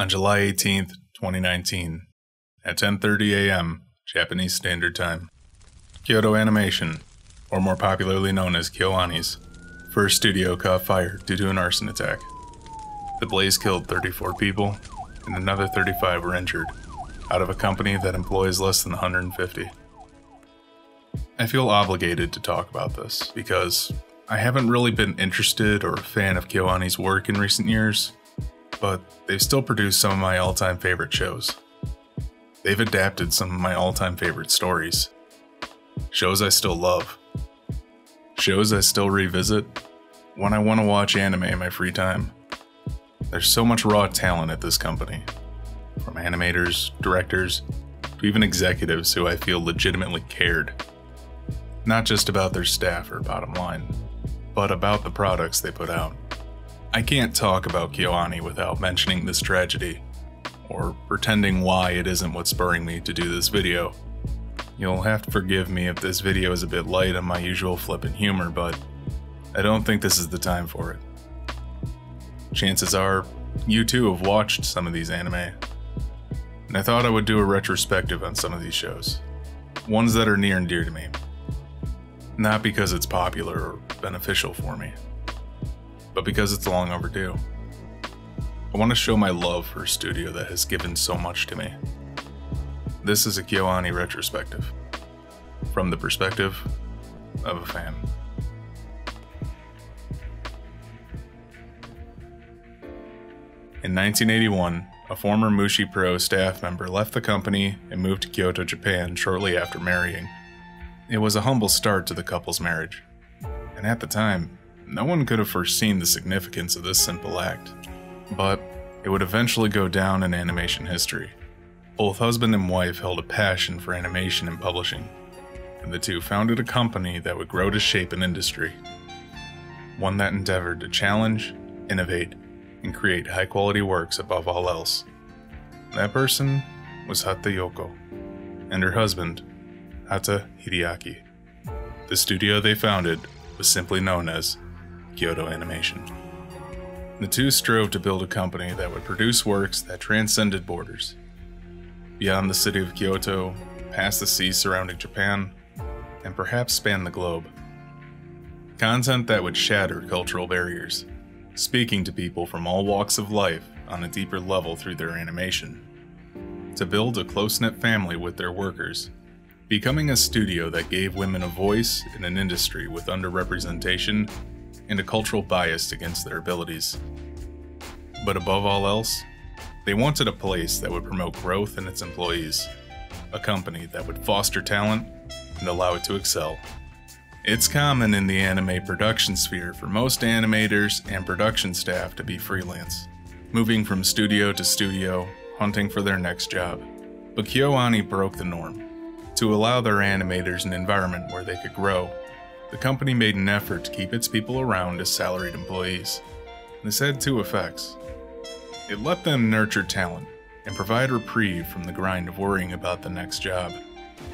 on July 18th, 2019, at 10:30 a.m. Japanese Standard Time. Kyoto Animation, or more popularly known as KyoAni's, first studio caught fire due to an arson attack. The blaze killed 34 people, and another 35 were injured, out of a company that employs less than 150. I feel obligated to talk about this because I haven't really been interested or a fan of KyoAni's work in recent years, but they've still produced some of my all time favorite shows. They've adapted some of my all time favorite stories. Shows I still love. Shows I still revisit when I want to watch anime in my free time. There's so much raw talent at this company. From animators, directors, to even executives who I feel legitimately cared. Not just about their staff or bottom line, but about the products they put out. I can't talk about KyoAni without mentioning this tragedy, or pretending why it isn't what's spurring me to do this video. You'll have to forgive me if this video is a bit light on my usual flippant humor, but I don't think this is the time for it. Chances are, you too have watched some of these anime, and I thought I would do a retrospective on some of these shows. Ones that are near and dear to me. Not because it's popular or beneficial for me but because it's long overdue. I want to show my love for a studio that has given so much to me. This is a KyoAni retrospective, from the perspective of a fan. In 1981, a former Mushi Pro staff member left the company and moved to Kyoto, Japan shortly after marrying. It was a humble start to the couple's marriage, and at the time, no one could have foreseen the significance of this simple act, but it would eventually go down in animation history. Both husband and wife held a passion for animation and publishing, and the two founded a company that would grow to shape an industry. One that endeavored to challenge, innovate, and create high quality works above all else. That person was Hata Yoko, and her husband, Hata Hideaki. The studio they founded was simply known as Kyoto Animation. The two strove to build a company that would produce works that transcended borders. Beyond the city of Kyoto, past the seas surrounding Japan, and perhaps span the globe. Content that would shatter cultural barriers, speaking to people from all walks of life on a deeper level through their animation. To build a close knit family with their workers, becoming a studio that gave women a voice in an industry with underrepresentation and a cultural bias against their abilities. But above all else, they wanted a place that would promote growth in its employees, a company that would foster talent and allow it to excel. It's common in the anime production sphere for most animators and production staff to be freelance, moving from studio to studio, hunting for their next job. But KyoAni broke the norm to allow their animators an environment where they could grow the company made an effort to keep its people around as salaried employees. This had two effects. It let them nurture talent and provide reprieve from the grind of worrying about the next job.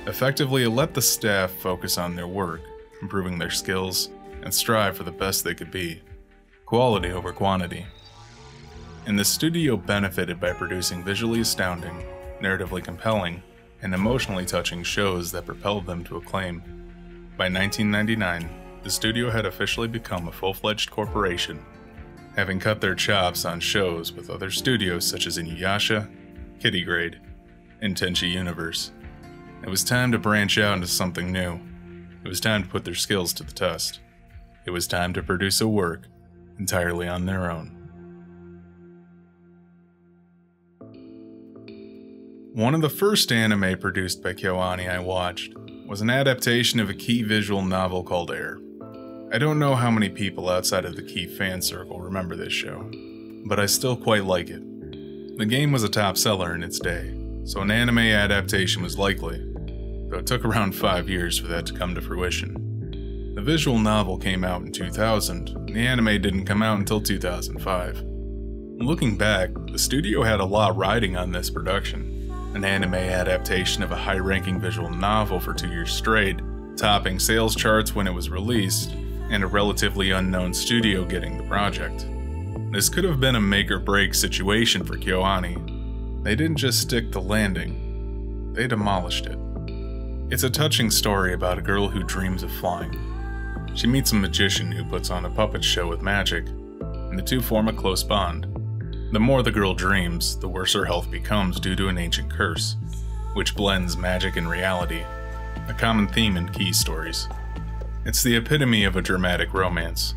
Effectively, it let the staff focus on their work, improving their skills, and strive for the best they could be quality over quantity. And the studio benefited by producing visually astounding, narratively compelling, and emotionally touching shows that propelled them to acclaim. By 1999, the studio had officially become a full fledged corporation, having cut their chops on shows with other studios such as Inuyasha, Kiddy Grade, and Tenchi Universe. It was time to branch out into something new. It was time to put their skills to the test. It was time to produce a work entirely on their own. One of the first anime produced by KyoAni I watched was an adaptation of a Key visual novel called Air. I don't know how many people outside of the Key fan circle remember this show, but I still quite like it. The game was a top seller in its day, so an anime adaptation was likely, though it took around five years for that to come to fruition. The visual novel came out in 2000, and the anime didn't come out until 2005. Looking back, the studio had a lot riding on this production an anime adaptation of a high ranking visual novel for two years straight, topping sales charts when it was released, and a relatively unknown studio getting the project. This could have been a make or break situation for KyoAni. They didn't just stick the landing, they demolished it. It's a touching story about a girl who dreams of flying. She meets a magician who puts on a puppet show with magic, and the two form a close bond. The more the girl dreams, the worse her health becomes due to an ancient curse, which blends magic and reality, a common theme in Key stories. It's the epitome of a dramatic romance,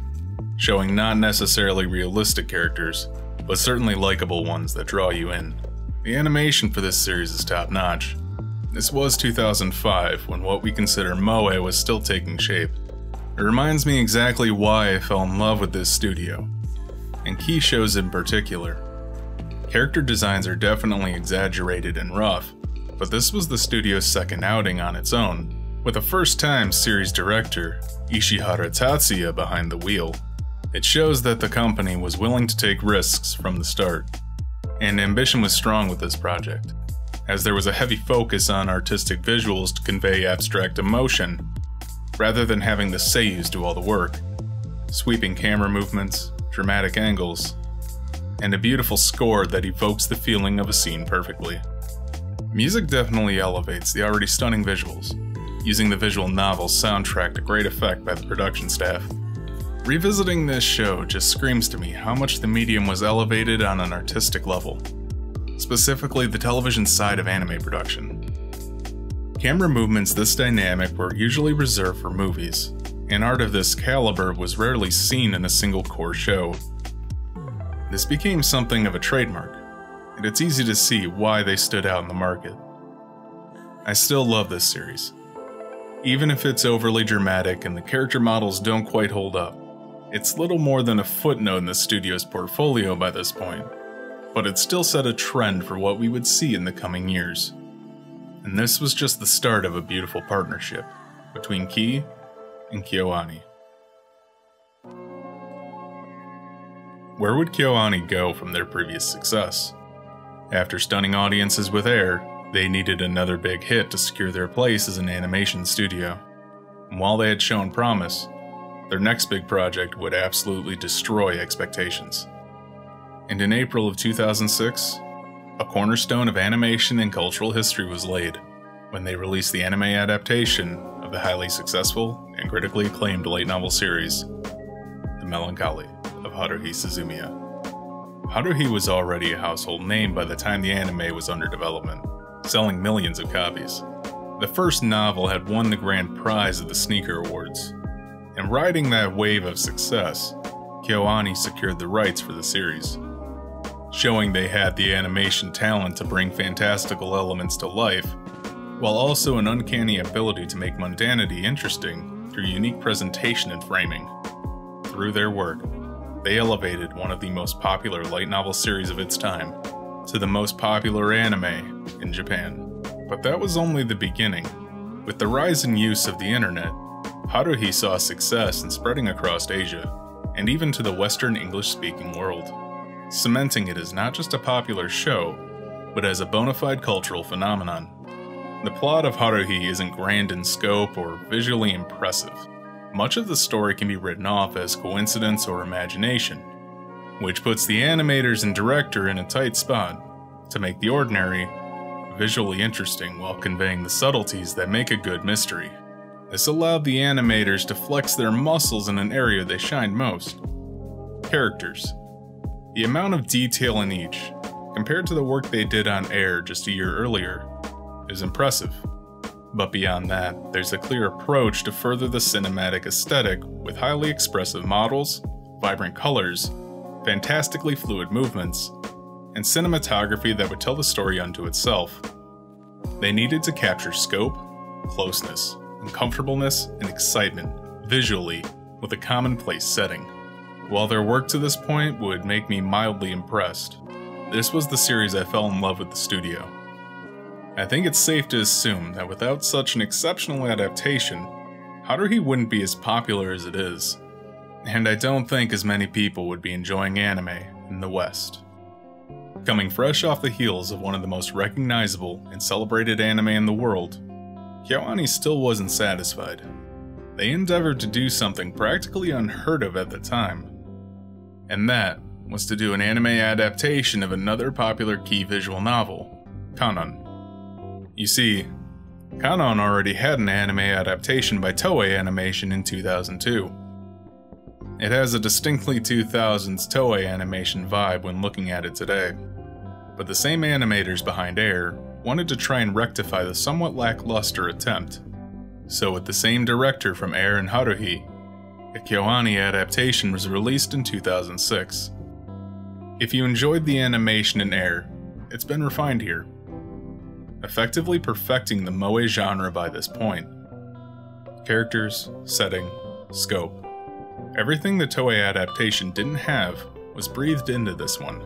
showing not necessarily realistic characters, but certainly likable ones that draw you in. The animation for this series is top notch. This was 2005 when what we consider moe was still taking shape. It reminds me exactly why I fell in love with this studio, and Key shows in particular. Character designs are definitely exaggerated and rough, but this was the studio's second outing on its own, with a first time series director, Ishihara Tatsuya, behind the wheel. It shows that the company was willing to take risks from the start, and ambition was strong with this project, as there was a heavy focus on artistic visuals to convey abstract emotion, rather than having the seiyus do all the work. Sweeping camera movements, dramatic angles, and a beautiful score that evokes the feeling of a scene perfectly. Music definitely elevates the already stunning visuals, using the visual novel's soundtrack to great effect by the production staff. Revisiting this show just screams to me how much the medium was elevated on an artistic level, specifically the television side of anime production. Camera movements this dynamic were usually reserved for movies, and art of this caliber was rarely seen in a single cour show, this became something of a trademark, and it's easy to see why they stood out in the market. I still love this series. Even if it's overly dramatic and the character models don't quite hold up, it's little more than a footnote in the studio's portfolio by this point, but it still set a trend for what we would see in the coming years. And this was just the start of a beautiful partnership between Key and KyoAni. Where would KyoAni go from their previous success? After stunning audiences with Air, they needed another big hit to secure their place as an animation studio. And while they had shown promise, their next big project would absolutely destroy expectations. And in April of 2006, a cornerstone of animation and cultural history was laid when they released the anime adaptation of the highly successful and critically acclaimed light novel series, The Melancholy Haruhi Suzumiya. Haruhi was already a household name by the time the anime was under development, selling millions of copies. The first novel had won the grand prize of the Sneaker Awards, and riding that wave of success, KyoAni secured the rights for the series, showing they had the animation talent to bring fantastical elements to life, while also an uncanny ability to make mundanity interesting through unique presentation and framing. Through their work, they elevated one of the most popular light novel series of its time to the most popular anime in Japan. But that was only the beginning. With the rise in use of the internet, Haruhi saw success in spreading across Asia, and even to the Western English speaking world, cementing it as not just a popular show, but as a bona fide cultural phenomenon. The plot of Haruhi isn't grand in scope or visually impressive much of the story can be written off as coincidence or imagination, which puts the animators and director in a tight spot to make the ordinary visually interesting while conveying the subtleties that make a good mystery. This allowed the animators to flex their muscles in an area they shined most characters. The amount of detail in each, compared to the work they did on Air just a year earlier, is impressive. But beyond that, there's a clear approach to further the cinematic aesthetic with highly expressive models, vibrant colors, fantastically fluid movements, and cinematography that would tell the story unto itself. They needed to capture scope, closeness, uncomfortableness, and excitement visually with a commonplace setting. While their work to this point would make me mildly impressed, this was the series I fell in love with the studio. I think it's safe to assume that without such an exceptional adaptation, Haruhi wouldn't be as popular as it is. And I don't think as many people would be enjoying anime in the West. Coming fresh off the heels of one of the most recognizable and celebrated anime in the world, KyoAni still wasn't satisfied. They endeavored to do something practically unheard of at the time, and that was to do an anime adaptation of another popular Key visual novel, Kanon. You see, Kanon already had an anime adaptation by Toei Animation in 2002. It has a distinctly 2000s Toei animation vibe when looking at it today, but the same animators behind Air wanted to try and rectify the somewhat lackluster attempt. So, with the same director from Air and Haruhi, a KyoAni adaptation was released in 2006. If you enjoyed the animation in Air, it's been refined here, effectively perfecting the moe genre by this point. Characters, setting, scope. Everything the Toei adaptation didn't have was breathed into this one,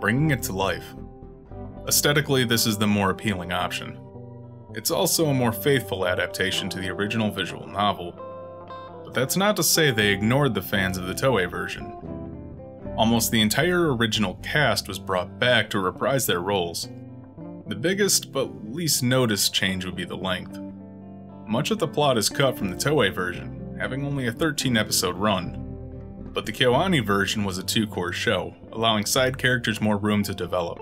bringing it to life. Aesthetically, this is the more appealing option. It's also a more faithful adaptation to the original visual novel, but that's not to say they ignored the fans of the Toei version. Almost the entire original cast was brought back to reprise their roles. The biggest but least noticed change would be the length. Much of the plot is cut from the Toei version, having only a 13 episode run. But the KyoAni version was a two cour show, allowing side characters more room to develop,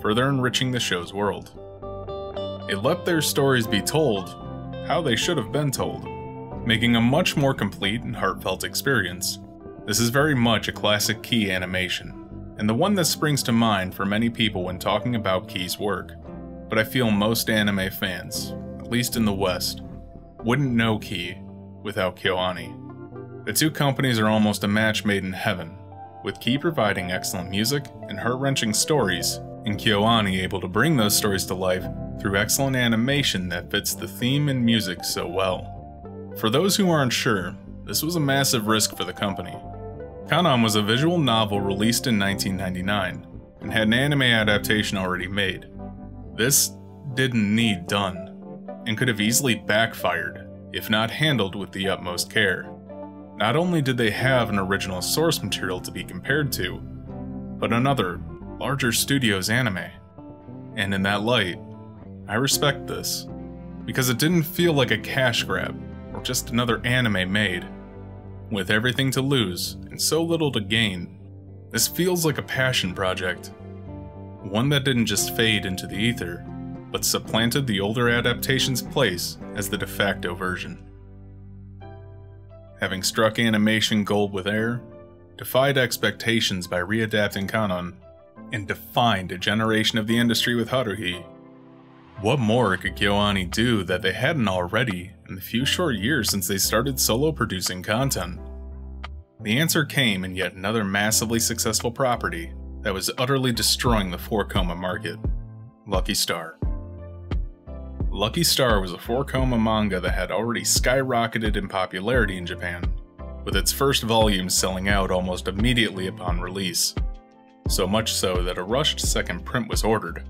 further enriching the show's world. It let their stories be told how they should have been told making a much more complete and heartfelt experience. This is very much a classic Key animation, and the one that springs to mind for many people when talking about Key's work. But I feel most anime fans, at least in the West, wouldn't know Key without KyoAni. The two companies are almost a match made in heaven, with Key providing excellent music and heart-wrenching stories, and KyoAni able to bring those stories to life through excellent animation that fits the theme and music so well. For those who aren't sure, this was a massive risk for the company. Kanon was a visual novel released in 1999 and had an anime adaptation already made. This didn't need done, and could have easily backfired if not handled with the utmost care. Not only did they have an original source material to be compared to, but another, larger studio's anime. And in that light, I respect this, because it didn't feel like a cash grab or just another anime made. With everything to lose and so little to gain, this feels like a passion project. One that didn't just fade into the ether, but supplanted the older adaptation's place as the de facto version. Having struck animation gold with Air, defied expectations by readapting Kanon, and defined a generation of the industry with Haruhi, what more could KyoAni do that they hadn't already in the few short years since they started solo producing content? The answer came in yet another massively successful property that was utterly destroying the 4-koma market Lucky Star. Lucky Star was a 4-koma manga that had already skyrocketed in popularity in Japan, with its first volume selling out almost immediately upon release. So much so that a rushed second print was ordered.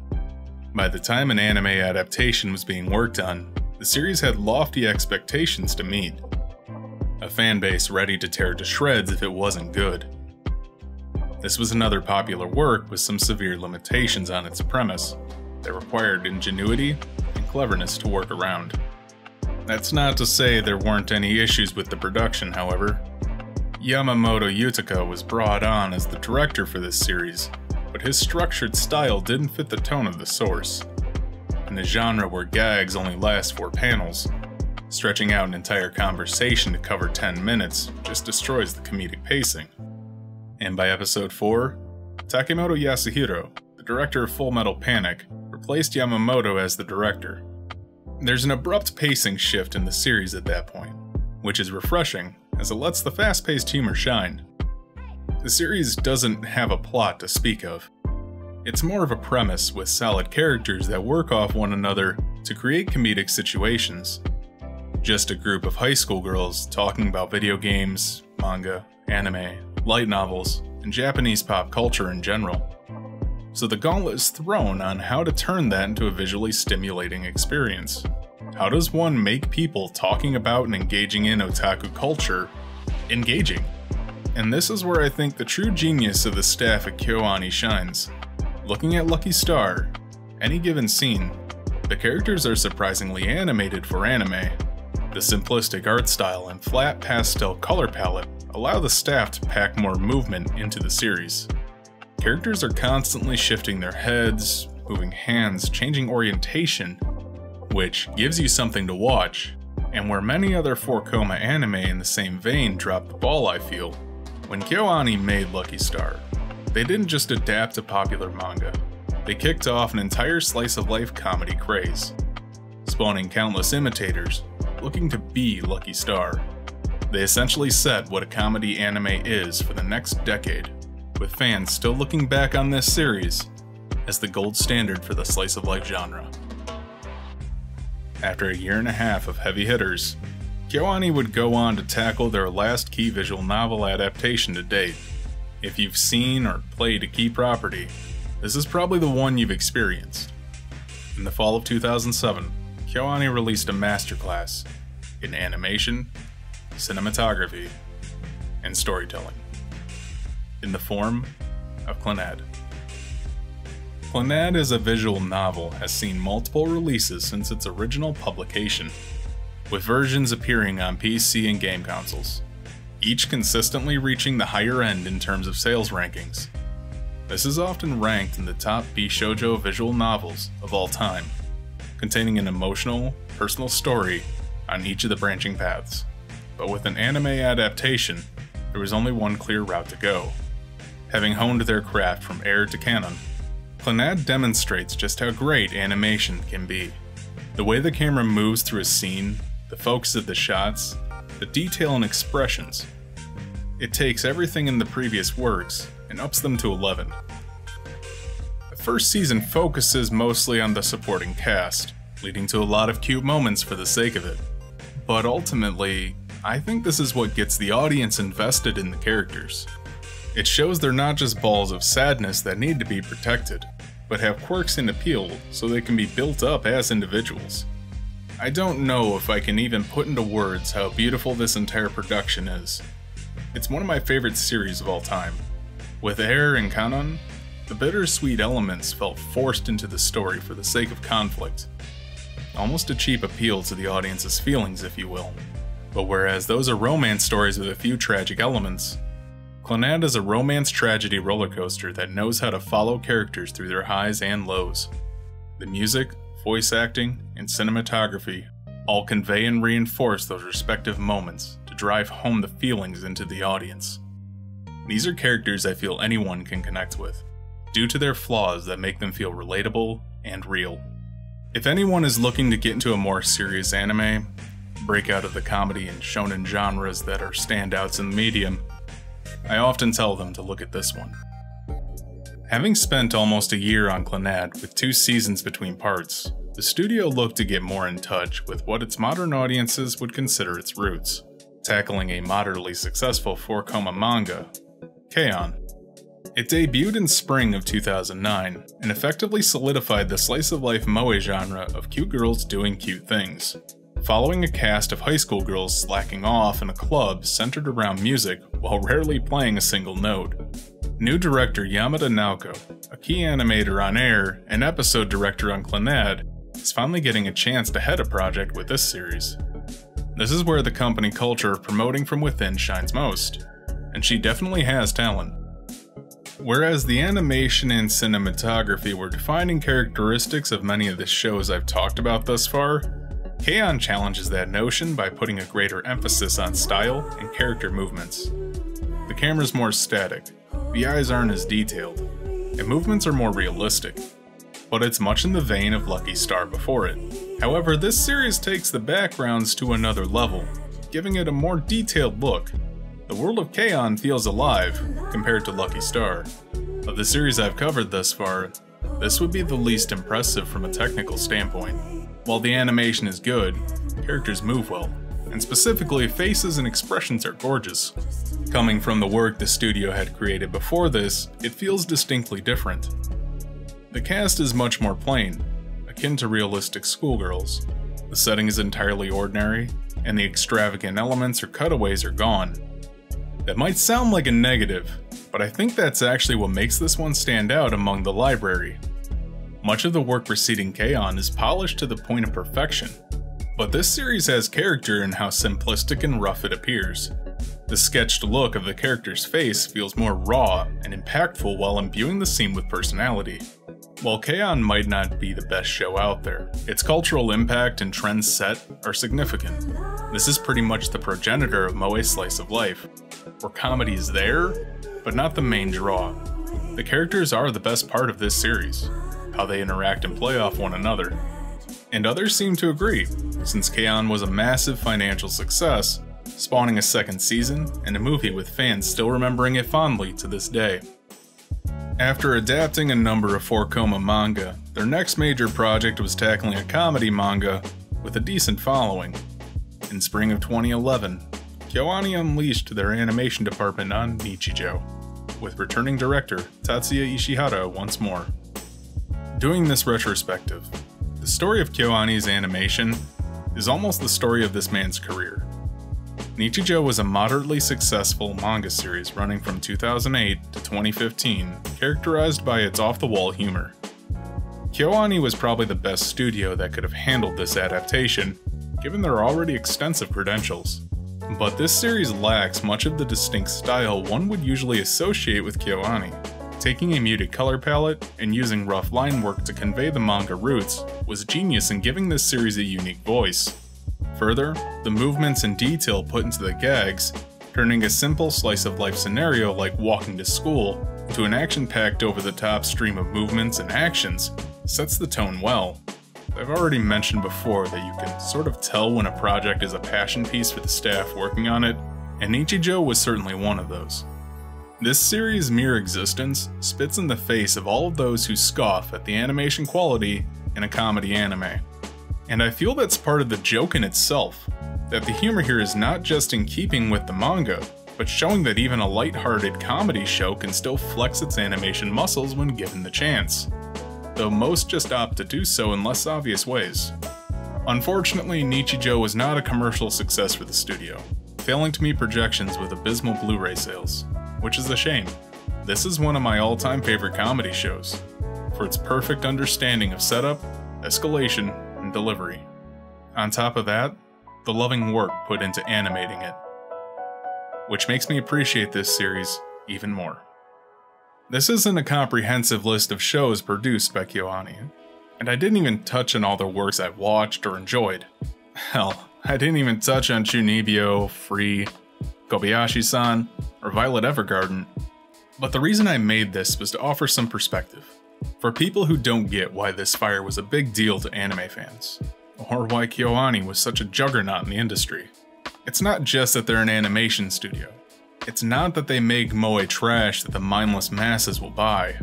By the time an anime adaptation was being worked on, the series had lofty expectations to meet. A fanbase ready to tear to shreds if it wasn't good. This was another popular work with some severe limitations on its premise that required ingenuity and cleverness to work around. That's not to say there weren't any issues with the production, however. Yamamoto Yutaka was brought on as the director for this series, but his structured style didn't fit the tone of the source in a genre where gags only last four panels. Stretching out an entire conversation to cover 10 minutes just destroys the comedic pacing. And by episode 4, Takemoto Yasuhiro, the director of Full Metal Panic, replaced Yamamoto as the director. There's an abrupt pacing shift in the series at that point, which is refreshing as it lets the fast paced humor shine. The series doesn't have a plot to speak of, it's more of a premise with solid characters that work off one another to create comedic situations. Just a group of high school girls talking about video games, manga, anime, light novels, and Japanese pop culture in general. So the gauntlet is thrown on how to turn that into a visually stimulating experience. How does one make people talking about and engaging in otaku culture engaging? And this is where I think the true genius of the staff at KyoAni shines. Looking at Lucky Star, any given scene, the characters are surprisingly animated for anime. The simplistic art style and flat pastel color palette allow the staff to pack more movement into the series. Characters are constantly shifting their heads, moving hands, changing orientation, which gives you something to watch, and where many other 4-Koma anime in the same vein drop the ball I feel. When KyoAni made Lucky Star, they didn't just adapt a popular manga, they kicked off an entire slice of life comedy craze, spawning countless imitators looking to be Lucky Star. They essentially set what a comedy anime is for the next decade, with fans still looking back on this series as the gold standard for the slice of life genre. After a year and a half of heavy hitters, KyoAni would go on to tackle their last Key visual novel adaptation to date. If you've seen or played a Key property, this is probably the one you've experienced. In the fall of 2007, KyoAni released a masterclass in animation, cinematography, and storytelling in the form of Clannad. Clannad as a visual novel has seen multiple releases since its original publication, with versions appearing on PC and game consoles, each consistently reaching the higher end in terms of sales rankings. This is often ranked in the top Bishoujo visual novels of all time, containing an emotional, personal story on each of the branching paths. But with an anime adaptation, there was only one clear route to go. Having honed their craft from Air to Kanon, Clannad demonstrates just how great animation can be. The way the camera moves through a scene, the focus of the shots, the detail and expressions. It takes everything in the previous works and ups them to 11. The first season focuses mostly on the supporting cast, leading to a lot of cute moments for the sake of it. But ultimately, I think this is what gets the audience invested in the characters. It shows they're not just balls of sadness that need to be protected, but have quirks and appeal so they can be built up as individuals. I don't know if I can even put into words how beautiful this entire production is. It's one of my favorite series of all time. With Air and Kanon, the bittersweet elements felt forced into the story for the sake of conflict. Almost a cheap appeal to the audience's feelings, if you will. But whereas those are romance stories with a few tragic elements, Clannad is a romance tragedy roller coaster that knows how to follow characters through their highs and lows. The music, voice acting, and cinematography all convey and reinforce those respective moments drive home the feelings into the audience. These are characters I feel anyone can connect with, due to their flaws that make them feel relatable and real. If anyone is looking to get into a more serious anime, break out of the comedy and shonen genres that are standouts in the medium, I often tell them to look at this one. Having spent almost a year on Clannad with two seasons between parts, the studio looked to get more in touch with what its modern audiences would consider its roots, tackling a moderately successful 4-Koma manga, K-On! It debuted in spring of 2009 and effectively solidified the slice of life moe genre of cute girls doing cute things, following a cast of high school girls slacking off in a club centered around music while rarely playing a single note. New director Yamada Naoko, a key animator on Air and episode director on Clannad, is finally getting a chance to head a project with this series. This is where the company culture of promoting from within shines most, and she definitely has talent. Whereas the animation and cinematography were defining characteristics of many of the shows I've talked about thus far, K-On! challenges that notion by putting a greater emphasis on style and character movements. The camera's more static, the eyes aren't as detailed, and movements are more realistic, but it's much in the vein of Lucky Star before it. However, this series takes the backgrounds to another level, giving it a more detailed look. The world of K-On! feels alive compared to Lucky Star. Of the series I've covered thus far, this would be the least impressive from a technical standpoint. While the animation is good, characters move well, and specifically faces and expressions are gorgeous. Coming from the work the studio had created before this, it feels distinctly different. The cast is much more plain, akin to realistic schoolgirls. The setting is entirely ordinary, and the extravagant elements or cutaways are gone. That might sound like a negative, but I think that's actually what makes this one stand out among the library. Much of the work preceding K-On! is polished to the point of perfection, but this series has character in how simplistic and rough it appears. The sketched look of the character's face feels more raw and impactful while imbuing the scene with personality. While K-On! might not be the best show out there, its cultural impact and trends set are significant. This is pretty much the progenitor of Moe's slice of life, where comedy is there, but not the main draw. The characters are the best part of this series, how they interact and play off one another. And others seem to agree, since K-On! was a massive financial success, spawning a second season and a movie with fans still remembering it fondly to this day. After adapting a number of 4-koma manga, their next major project was tackling a comedy manga with a decent following. In spring of 2011, KyoAni unleashed their animation department on Nichijou, with returning director Tatsuya Ishihara once more. Doing this retrospective, the story of KyoAni's animation is almost the story of this man's career. Nichijou was a moderately successful manga series running from 2008 to 2015, characterized by its off-the-wall humor. KyoAni was probably the best studio that could have handled this adaptation, given their already extensive credentials. But this series lacks much of the distinct style one would usually associate with KyoAni. Taking a muted color palette and using rough line work to convey the manga roots was genius in giving this series a unique voice. Further, the movements and detail put into the gags, turning a simple slice of life scenario like walking to school into an action packed over the top stream of movements and actions, sets the tone well. I've already mentioned before that you can sort of tell when a project is a passion piece for the staff working on it, and Nichijou was certainly one of those. This series' mere existence spits in the face of all of those who scoff at the animation quality in a comedy anime. And I feel that's part of the joke in itself, that the humor here is not just in keeping with the manga, but showing that even a light-hearted comedy show can still flex its animation muscles when given the chance, though most just opt to do so in less obvious ways. Unfortunately, Nichijou was not a commercial success for the studio, failing to meet projections with abysmal Blu-ray sales, which is a shame. This is one of my all-time favorite comedy shows, for its perfect understanding of setup, escalation, and delivery. On top of that, the loving work put into animating it, which makes me appreciate this series even more. This isn't a comprehensive list of shows produced by KyoAni, and I didn't even touch on all the works I've watched or enjoyed. Hell, I didn't even touch on Chunibyo, Free, Kobayashi-san, or Violet Evergarden, but the reason I made this was to offer some perspective. For people who don't get why this fire was a big deal to anime fans, or why KyoAni was such a juggernaut in the industry, it's not just that they're an animation studio. It's not that they make moe trash that the mindless masses will buy.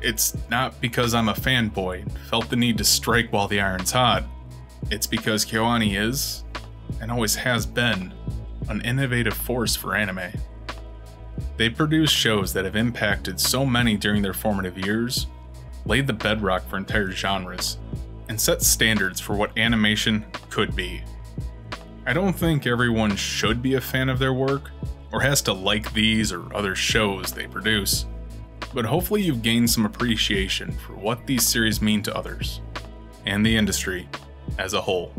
It's not because I'm a fanboy and felt the need to strike while the iron's hot. It's because KyoAni is, and always has been, an innovative force for anime. They produce shows that have impacted so many during their formative years, laid the bedrock for entire genres, and set standards for what animation could be. I don't think everyone should be a fan of their work, or has to like these or other shows they produce, but hopefully you've gained some appreciation for what these series mean to others, and the industry as a whole.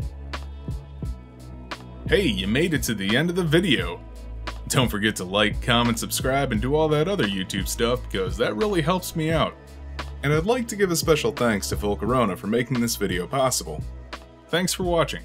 Hey, you made it to the end of the video! Don't forget to like, comment, subscribe, and do all that other YouTube stuff because that really helps me out. And I'd like to give a special thanks to Phil Corona for making this video possible. Thanks for watching.